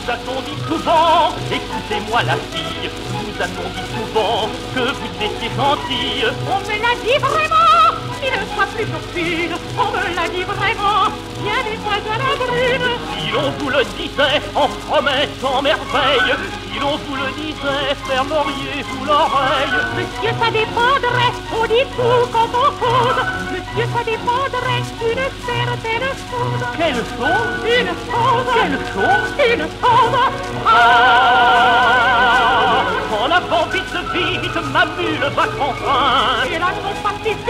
nous a-t-on dit souvent Écoutez-moi la fille, nous a-t-on dit souvent que vous étiez gentille On me l'a dit vraiment, ne fois plus qu'aucune, on me l'a dit vraiment, bien des fois à la brune. Si l'on vous le disait en promesse, en merveille, si l'on vous le disait, fermeriez-vous l'oreille? Monsieur, ça dépendrait, on dit tout quand on cause. Monsieur, ça dépendrait d'une certaine chose. Quelle chose? Une chose. Quelle chose? Une chose. Ah! En avant, vite, vite, ma mule va contraindre Et la non pas si vite,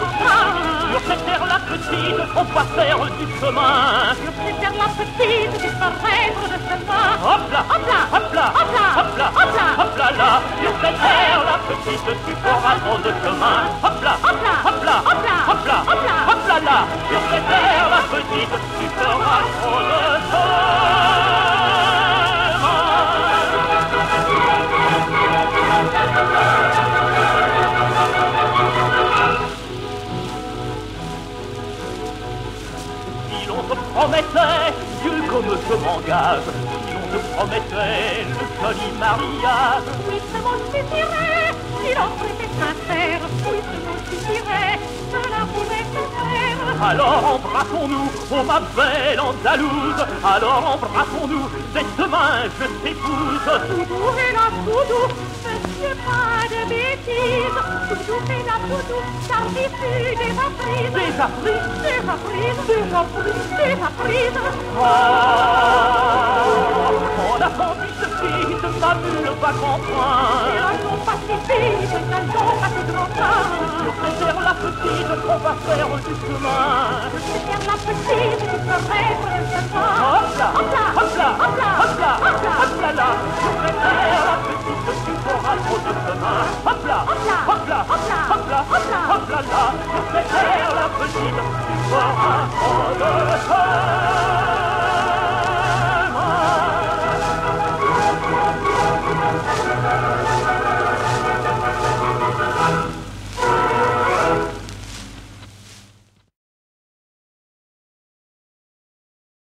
loin. Sur cette terre la petite, on va faire du chemin Je préfère la petite disparaître de ce chemin. Hop là, Hop là, hop là, hop là, hop là, hop là. hop là, là cette terre la petite, tu feras trop de chemin Hop là, Hop là, hop là, hop là, hop là, hop là. hop là, là cette terre la petite, tu feras trop de Si l'on te promettait, Dieu comme je m'engage, si l'on te promettait le joli mariage, Oui, ce mot suffirait, si l'offre était alors embrassons-nous, oh ma belle Andalouse, alors embrassons-nous, dès demain je t'épouse. Doudou et la doudou, monsieur, pas de bêtises. Doudou et la doudou, car j'y fus déjà prise. Déjà prise, Déjà prise, déjà prise, déjà prise. Ah, en avant vite vite, ma mule va Et comprendre. la non pas si vite, n'allons pas si Sur cette terre la petite, on va faire. Je la petite disparaître de ce chemin. Hop là, Hop là, hop là, hop là, hop là, hop là. hop là, là. Sur cette terre la petite, tu feras trop de chemin. Hop là, Hop là, hop là, hop là, hop là, hop là. hop là, là. Sur cette terre la petite, tu feras trop de chemin.